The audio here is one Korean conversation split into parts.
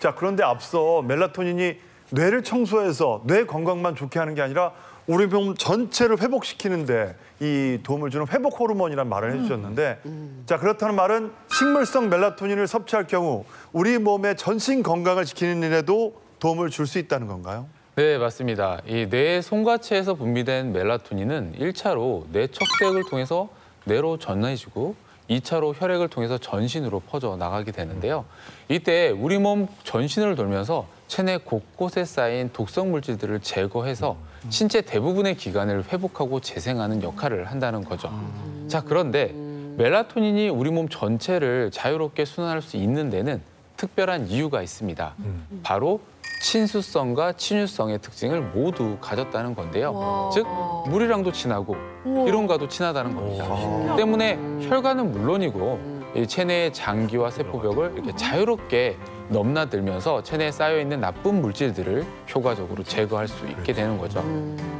자, 그런데 앞서 멜라토닌이 뇌를 청소해서 뇌 건강만 좋게 하는 게 아니라 우리 몸 전체를 회복시키는데 이 도움을 주는 회복 호르몬이라는 말을 해주셨는데 자 그렇다는 말은 식물성 멜라토닌을 섭취할 경우 우리 몸의 전신 건강을 지키는 일에도 도움을 줄 수 있다는 건가요? 네, 맞습니다. 이뇌 송과체에서 분비된 멜라토닌은 일차로 뇌 척색을 통해서 뇌로 전해지고 이차로 혈액을 통해서 전신으로 퍼져 나가게 되는데요. 이때 우리 몸 전신을 돌면서 체내 곳곳에 쌓인 독성 물질들을 제거해서 신체 대부분의 기관을 회복하고 재생하는 역할을 한다는 거죠. 자, 그런데 멜라토닌이 우리 몸 전체를 자유롭게 순환할 수 있는 데는 특별한 이유가 있습니다. 바로 친수성과 친유성의 특징을 모두 가졌다는 건데요. 즉 물이랑도 친하고 기름과도 친하다는 겁니다. 때문에 혈관은 물론이고 이 체내의 장기와 세포벽을 이렇게 자유롭게 넘나들면서 체내에 쌓여 있는 나쁜 물질들을 효과적으로 제거할 수 있게 되는 거죠.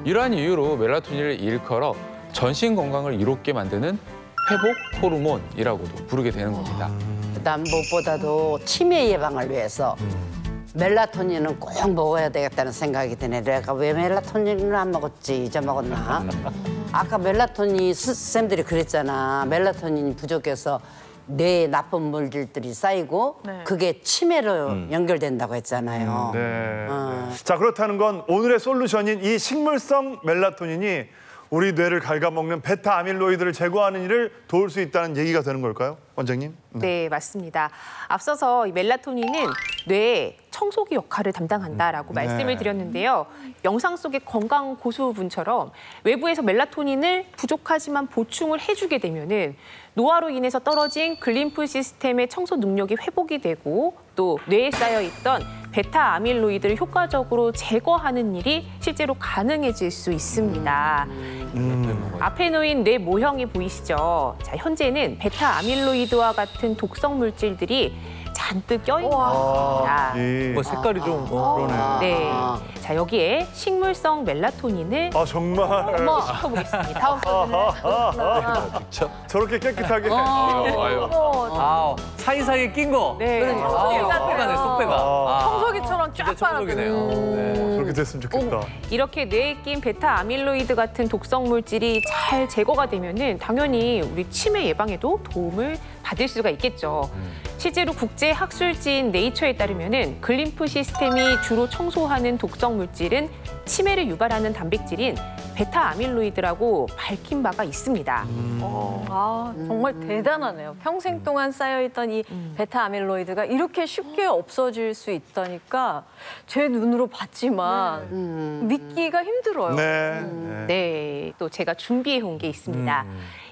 이러한 이유로 멜라토닌을 일컬어 전신 건강을 이롭게 만드는 회복 호르몬이라고도 부르게 되는 겁니다. 그다음 무엇보다도 치매 예방을 위해서 멜라토닌은 꼭 먹어야 되겠다는 생각이 드네. 내가 왜 멜라토닌을 안 먹었지 잊어먹었나? 아까 멜라토닌 스- 쌤들이 그랬잖아. 멜라토닌이 부족해서 뇌에 나쁜 물질들이 쌓이고 네. 그게 치매로 연결된다고 했잖아요. 네. 어. 자 그렇다는 건 오늘의 솔루션인 이 식물성 멜라토닌이 우리 뇌를 갉아먹는 베타 아밀로이드를 제거하는 일을 도울 수 있다는 얘기가 되는 걸까요, 원장님? 네, 맞습니다. 앞서서 이 멜라토닌은 뇌의 청소기 역할을 담당한다라고 네. 말씀을 드렸는데요. 영상 속의 건강 고수분처럼 외부에서 멜라토닌을 부족하지만 보충을 해주게 되면은 노화로 인해서 떨어진 글림프 시스템의 청소 능력이 회복이 되고 또 뇌에 쌓여 있던 베타 아밀로이드를 효과적으로 제거하는 일이 실제로 가능해질 수 있습니다. 앞에 놓인 뇌 모형이 보이시죠? 자, 현재는 베타 아밀로이드와 같은 독성 물질들이 잔뜩 껴있는 아, 겁니다. 이- 뭐 색깔이 좀 어, 네. 자, 여기에 식물성 멜라토닌을 아 정말 시켜보겠습니다. 다음 저렇게 깨끗하게 아유, 아, 사이사이에 낀 거. 네. 아, 쏙빼가네, 쏙빼가. 아, 청소기처럼 진짜 청소기네요. 네. 저렇게 됐으면 좋겠다. 이렇게 뇌에 낀 베타 아밀로이드 같은 독성 물질이 잘 제거가 되면은 당연히 우리 치매 예방에도 도움을 받을 수가 있겠죠. 실제로 국제 학술지인 네이처에 따르면은 글림프 시스템이 주로 청소하는 독성 물질은 치매를 유발하는 단백질인 베타 아밀로이드라고 밝힌 바가 있습니다. 아, 정말 대단하네요. 평생 동안 쌓여있던 이 베타 아밀로이드가 이렇게 쉽게 없어질 수 있다니까 제 눈으로 봤지만 믿기가 힘들어요. 네. 네. 네, 또 제가 준비해 온 게 있습니다.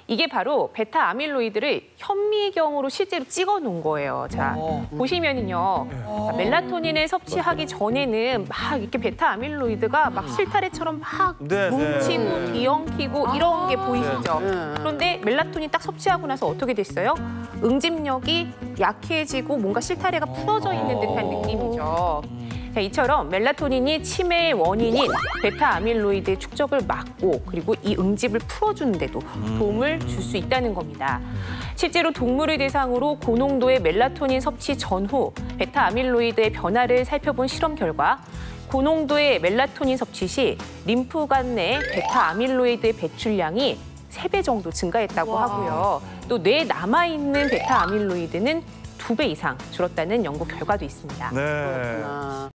음. 이게 바로 베타 아밀로이드를 현미경으로 실제로 찍어 놓은 거예요. 자, 어. 보시면은요. 자, 멜라토닌을 섭취하기 전에는 막 이렇게 베타 아밀로이드가 막 실타래처럼 막 네, 뭉치고 네. 뒤엉키고 이런 게 보이시죠? 네. 그런데 멜라토닌 딱 섭취하고 나서 어떻게 됐어요? 응집력이 약해지고 뭔가 실타래가 풀어져 있는 듯한 느낌이죠. 자, 이처럼 멜라토닌이 치매의 원인인 베타 아밀로이드의 축적을 막고 그리고 이 응집을 풀어주는 데도 도움을 줄 수 있다는 겁니다. 실제로 동물을 대상으로 고농도의 멜라토닌 섭취 전후 베타 아밀로이드의 변화를 살펴본 실험 결과 고농도의 멜라토닌 섭취 시 림프관 내 베타 아밀로이드의 배출량이 세 배 정도 증가했다고 하고요. 또 뇌에 남아있는 베타 아밀로이드는 두 배 이상 줄었다는 연구 결과도 있습니다. 네. 아.